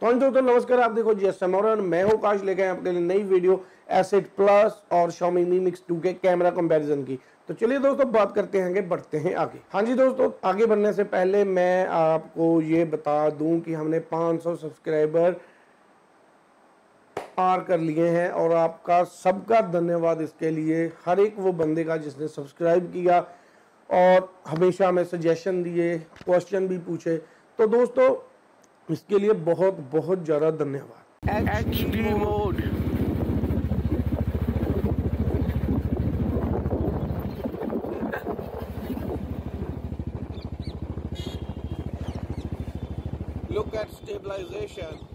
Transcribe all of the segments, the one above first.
तो दोस्तों नमस्कार, आप देखो जी एस मैं हूँ काश लेके आए आपके लिए नई वीडियो एसिड प्लस और Xiaomi Mi Mix 2 के कैमरा कंपैरिजन की। तो चलिए दोस्तों, बात करते हैं बढ़ते हैं आगे। हाँ जी दोस्तों, आगे बढ़ने से पहले मैं आपको ये बता दूँ कि हमने 500 सब्सक्राइबर पार कर लिए हैं और आपका सबका धन्यवाद इसके लिए। हर एक वो बंदे का जिसने सब्सक्राइब किया और हमेशा हमें सजेशन दिए क्वेश्चन भी पूछे। तो दोस्तों इसके लिए बहुत बहुत ज़्यादा धन्यवाद. Look at stabilization.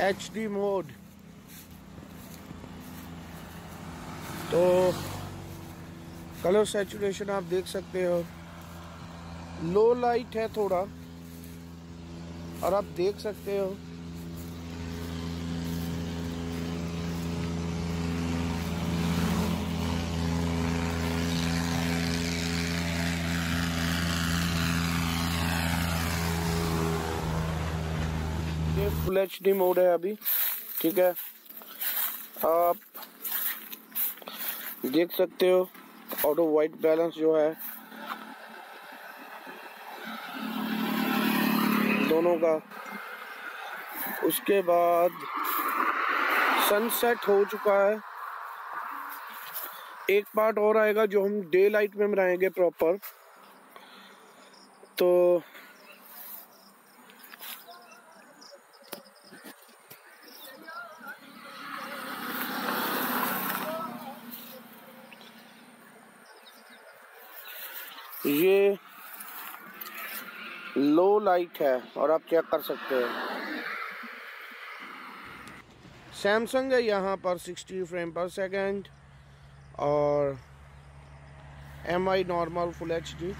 HD mode तो कलर सेचुरेशन आप देख सकते हो। लो लाइट है थोड़ा, और आप देख सकते हो फुल एच डी मोड है अभी, ठीक है। आप देख सकते हो ऑटो वाइट बैलेंस जो है, दोनों का। उसके बाद सनसेट हो चुका है। एक पार्ट और आएगा जो हम डे लाइट में बनाएँगे प्रॉपर तो ये लो लाइट है, और आप चेक कर सकते हैं। सैमसंग है यहाँ पर 60 फ्रेम पर सेकंड और M I normal full H D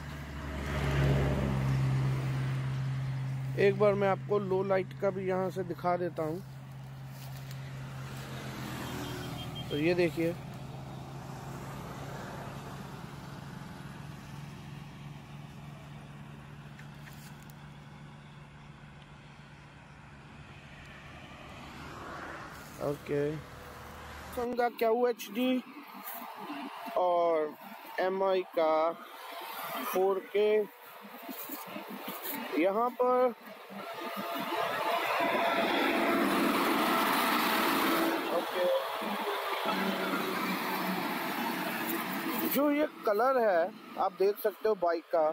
एक बार मैं आपको लो लाइट का भी यहाँ से दिखा देता हूँ। तो ये देखिए। ओके। का क्या हुआ एच डी और एम आई का फोर के यहाँ पर ओके। जो ये कलर है, आप देख सकते हो बाइक का।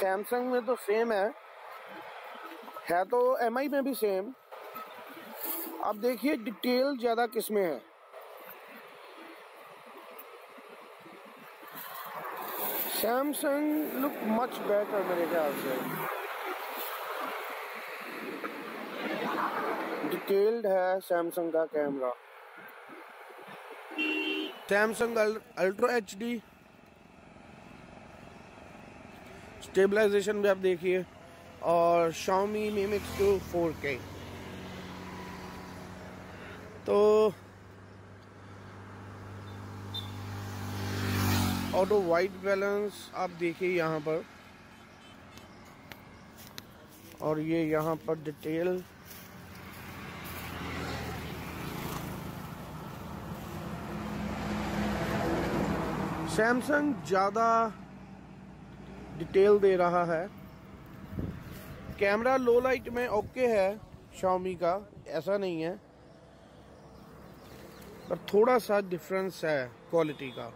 सैमसंग में तो सेम है। है तो एम आई में भी सेम अब देखिए, डिटेल ज़्यादा किसमें है? सैमसंग लुक मच बेटर मेरे ख्याल से। डिटेल्ड है सैमसंग का camera Samsung ultra H D stabilisation भी आप देखिए। और Xiaomi Mi Mix 2 4K तो ऑटो वाइट बैलेंस आप देखिए यहाँ पर। और ये यहाँ पर डिटेल सैमसंग ज़्यादा डिटेल दे रहा है। कैमरा लो लाइट में ओके है, Xiaomi का, ऐसा नहीं है। पर थोड़ा सा डिफरेंस है क्वालिटी का।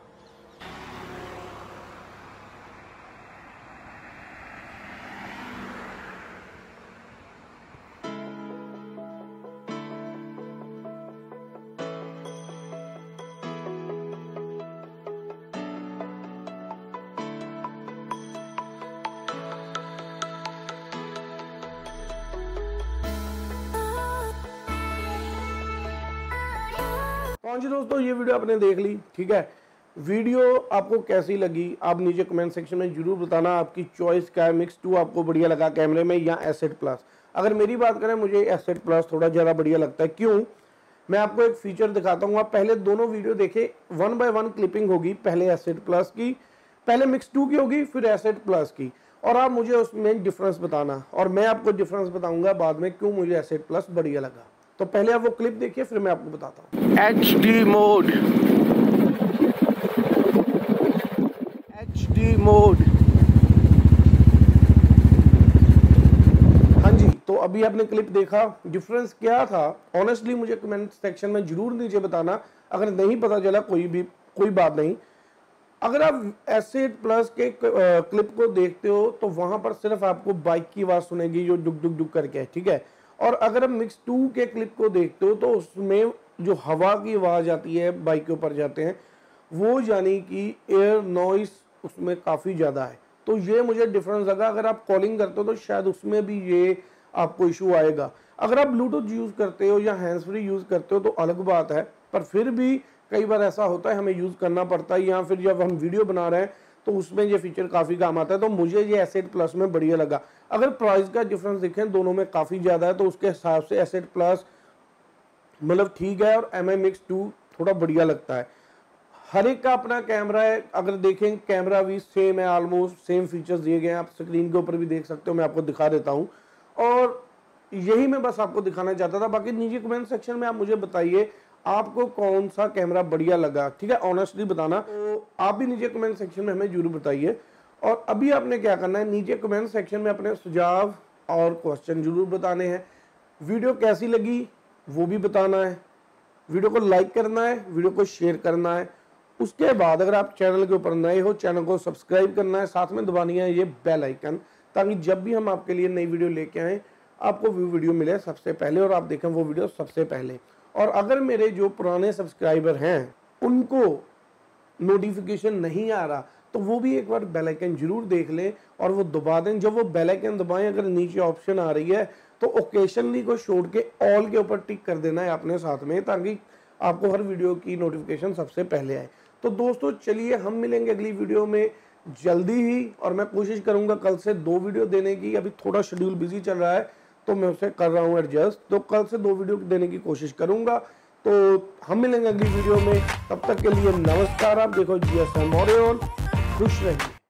हाँ जी दोस्तों, ये वीडियो आपने देख ली, ठीक है? वीडियो आपको कैसी लगी, आप नीचे कमेंट सेक्शन में ज़रूर बताना आपकी चॉइस क्या है मिक्स टू आपको बढ़िया लगा कैमरे में या एसेट प्लस अगर मेरी बात करें, मुझे एसेट प्लस थोड़ा ज़्यादा बढ़िया लगता है। क्यों? मैं आपको एक फीचर दिखाता हूँ, आप पहले दोनों वीडियो देखे वन बाय वन क्लिपिंग होगी, पहले एसेट प्लस की, पहले मिक्स टू की होगी, फिर एसेट प्लस की। और आप मुझे उसमें डिफरेंस बताना, और मैं आपको डिफरेंस बताऊँगा बाद में क्यों मुझे एसेट प्लस बढ़िया लगा। तो पहले आप वो क्लिप देखिए फिर मैं आपको बताता हूँ। H D mode H D mode तो अभी आपने क्लिप देखा डिफरेंस क्या था? ऑनेस्टली मुझे कमेंट सेक्शन में ज़रूर नीचे बताना। अगर नहीं पता चला कोई भी कोई बात नहीं। अगर आप एसेट प्लस के क्लिप को देखते हो तो वहाँ पर सिर्फ़ आपको बाइक की आवाज़ सुनेगी जो डुक डुक डुक करके ठीक है? और अगर आप मिक्स टू के क्लिप को देखते हो तो उसमें जो हवा की आवाज़ आती है बाइक के ऊपर जाते हैं, वो यानी कि एयर नॉइस उसमें काफ़ी ज़्यादा है। तो ये मुझे डिफरेंस लगा। अगर आप कॉलिंग करते हो तो शायद उसमें भी ये आपको इशू आएगा। अगर आप ब्लूटूथ यूज़ करते हो या हैंड्स फ्री यूज़ करते हो तो अलग बात है। पर फिर भी कई बार ऐसा होता है, हमें यूज़ करना पड़ता है। या फिर जब हम वीडियो बना रहे हैं तो उसमें ये फीचर काफ़ी काम आता है। तो मुझे ये एसेट प्लस में बढ़िया लगा। अगर प्राइस का डिफरेंस देखें, दोनों में काफ़ी ज़्यादा है तो उसके हिसाब से एसेट प्लस मतलब ठीक है और एम एम मिक्स टू थोड़ा बढ़िया लगता है। हर एक का अपना कैमरा है। अगर देखें कैमरा भी सेम है ऑलमोस्ट सेम फीचर्स दिए गए हैं। आप स्क्रीन के ऊपर भी देख सकते हो, मैं आपको दिखा देता हूँ। और यही मैं बस आपको दिखाना चाहता था। बाकी नीचे कमेंट सेक्शन में आप मुझे बताइए आपको कौन सा कैमरा बढ़िया लगा? ठीक है ऑनेस्टली बताना। तो आप भी नीचे कमेंट सेक्शन में हमें ज़रूर बताइए। और अभी आपने क्या करना है? नीचे कमेंट सेक्शन में अपने सुझाव और क्वेश्चन ज़रूर बताने हैं। वीडियो कैसी लगी? वो भी बताना है। वीडियो को लाइक करना है वीडियो को शेयर करना है। उसके बाद अगर आप चैनल के ऊपर नए हो चैनल को सब्सक्राइब करना है, साथ में दबानी है ये बेल आइकन ताकि जब भी हम आपके लिए नई वीडियो लेके आए, आपको वीडियो मिले सबसे पहले और आप देखें वो वीडियो सबसे पहले। और अगर मेरे जो पुराने सब्सक्राइबर हैं, उनको नोटिफिकेशन नहीं आ रहा तो वो भी एक बार बेल आइकन ज़रूर देख लें और वो दबा दें। जब वो बेल आइकन दबाएँ, अगर नीचे ऑप्शन आ रही है तो ओकेशनली को छोड़ के ऑल के ऊपर टिक कर देना है अपने साथ में, ताकि आपको हर वीडियो की नोटिफिकेशन सबसे पहले आए। तो दोस्तों, चलिए हम मिलेंगे अगली वीडियो में जल्दी ही, और मैं कोशिश करूँगा कल से दो वीडियो देने की। अभी थोड़ा शेड्यूल बिज़ी चल रहा है तो मैं उसे कर रहा हूँ एडजस्ट तो कल से दो वीडियो देने की कोशिश करूँगा। तो हम मिलेंगे अगली वीडियो में। तब तक के लिए नमस्कार, आप देखो जी एस एम और खुश रहिए।